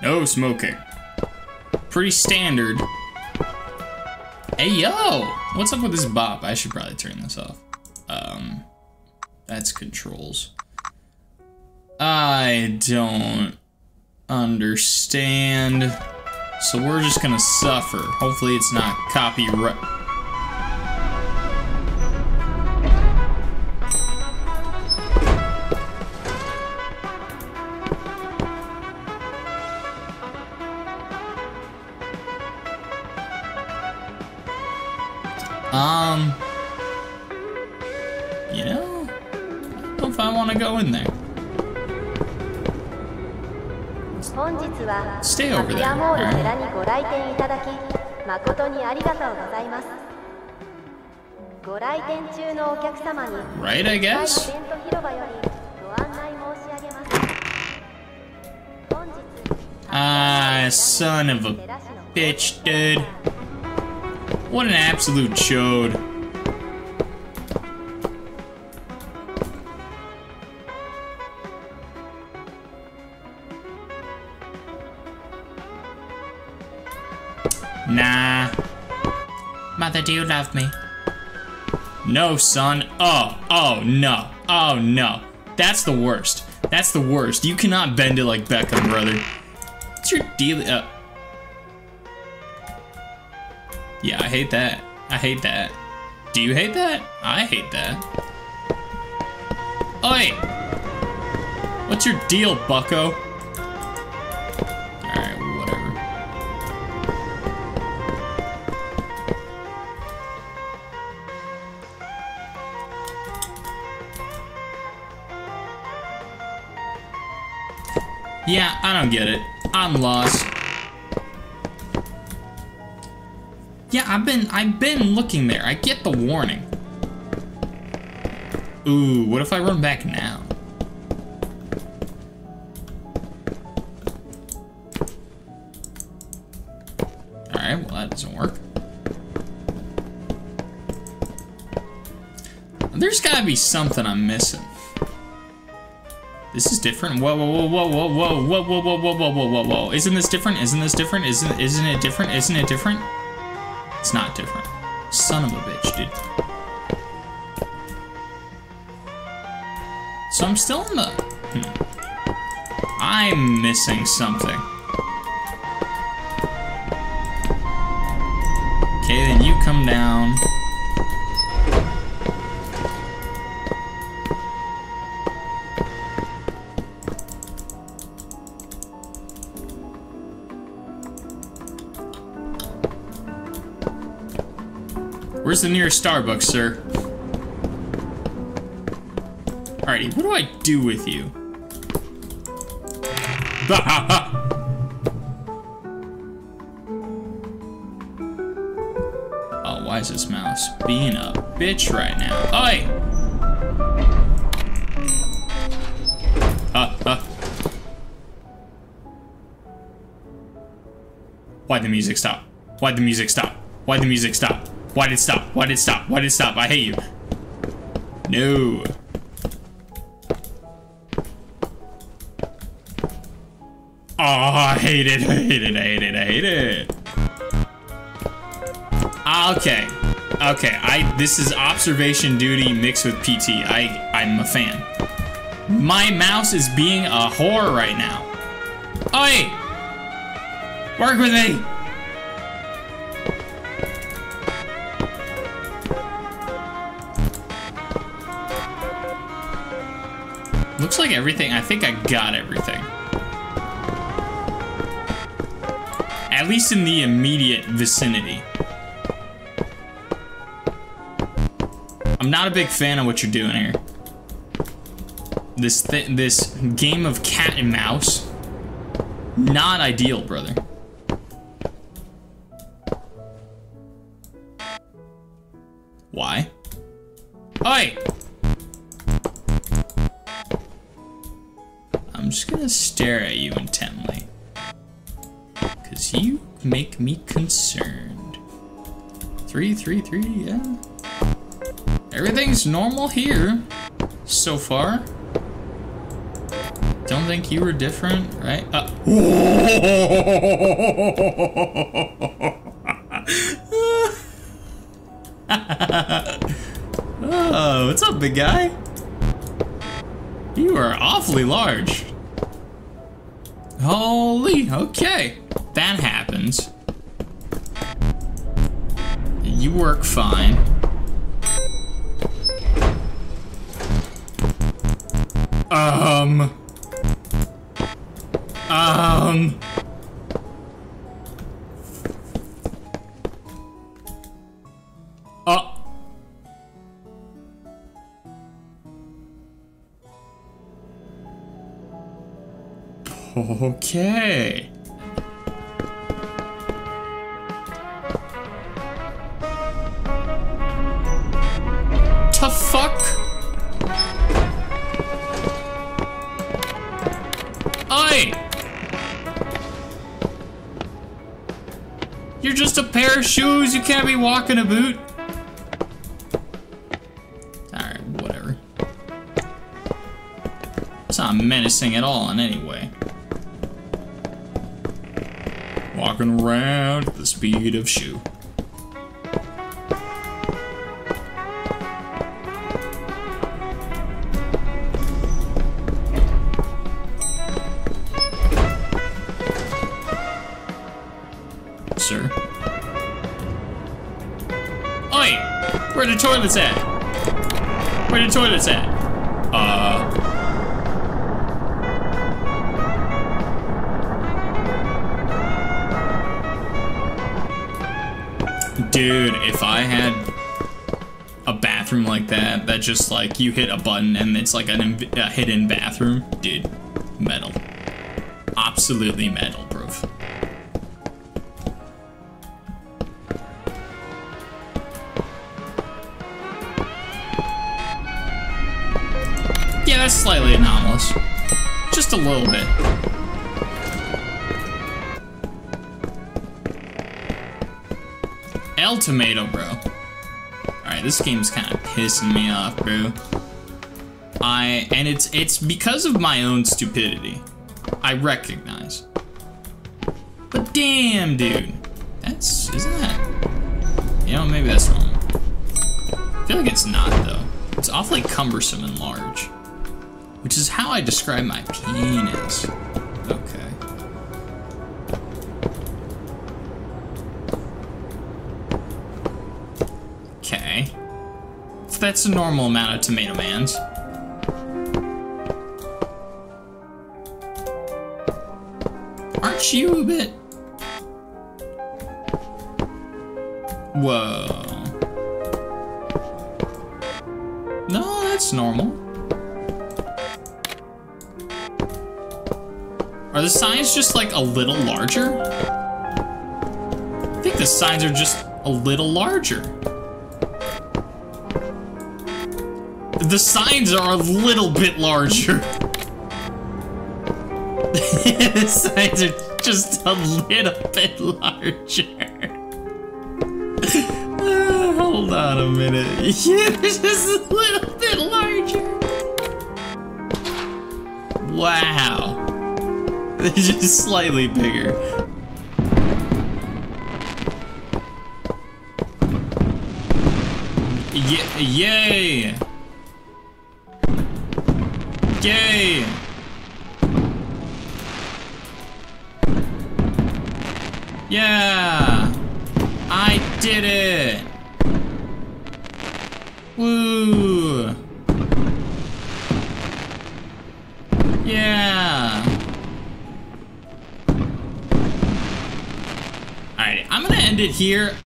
No smoking. Pretty standard. Hey, yo! What's up with this bop? I should probably turn this off. Um, that's controls. I don't understand. So we're just gonna suffer. Hopefully it's not copyright. Um, you know, I don't know if I want to go in there. Stay over there. Right? I guess? Ah, son of a bitch, dude. What an absolute chode. Nah. Mother, do you love me? No, son. Oh, oh, no. Oh, no. That's the worst. That's the worst. You cannot bend it like Beckham, brother. What's your deal? Uh, yeah, I hate that. I hate that. Do you hate that? I hate that. Oi! What's your deal, bucko? Alright, whatever. Yeah, I don't get it. I'm lost. Yeah, I've been I've been looking there. I get the warning. Ooh, what if I run back now? Alright, well that doesn't work. There's gotta be something I'm missing. This is different. Whoa, whoa, whoa, whoa, whoa, whoa, whoa, whoa, whoa, whoa, whoa, whoa, whoa. Isn't this different? Isn't this different? Isn't isn't it different? Isn't it different? It's not different. Son of a bitch, dude. So I'm still in the. Hmm. I'm missing something. Okay, then you come down. Where's the nearest Starbucks, sir? Alrighty, what do I do with you? oh, why is this mouse being a bitch right now? Oi! Uh, uh. Why'd the music stop? Why'd the music stop? Why'd the music stop? Why did it stop? Why did it stop? Why did it stop? I hate you. No. Oh, I hate it. I hate it. I hate it. I hate it. Okay. Okay. I this is observation duty mixed with PT. I I'm a fan. My mouse is being a whore right now. Oi! Work with me! Looks like everything, I think I got everything. At least in the immediate vicinity. I'm not a big fan of what you're doing here. This th this game of cat and mouse, not ideal, brother. Why? Oi! I'm just gonna stare at you intently. Cause you make me concerned. Three, three, three, yeah. Everything's normal here, so far. Don't think you were different, right? Uh, oh, what's up, big guy? You are awfully large. Holy, okay. That happens. You work fine. Um. Um. Okay. To fuck? You're just a pair of shoes, you can't be walking a boot. Alright, whatever. It's not menacing at all in any way. Walking around at the speed of shoe. Sir. Oi! Where the toilets at? Where the toilets at? Uh. Dude, if I had a bathroom like that, that just like you hit a button and it's like an a hidden bathroom, dude, metal. Absolutely metal proof. Yeah, that's slightly anomalous. Just a little bit. El Tomato, bro. Alright, this game's kind of pissing me off, bro. I, and it's, it's because of my own stupidity. I recognize. But damn, dude. That's, isn't that? You know, maybe that's wrong. I feel like it's not, though. It's awfully cumbersome and large. Which is how I describe my penis. Okay. Okay. That's a normal amount of tomato mans. Aren't you a bit... Whoa. No, that's normal. Are the signs just like a little larger? I think the signs are just a little larger. The signs are a little bit larger. the signs are just a little bit larger. Uh, hold on a minute. Yeah, they're just a little bit larger. Wow. They're just slightly bigger. Ye yay! Yay! Yeah! I did it! Woo! Yeah! Alright, I'm gonna end it here.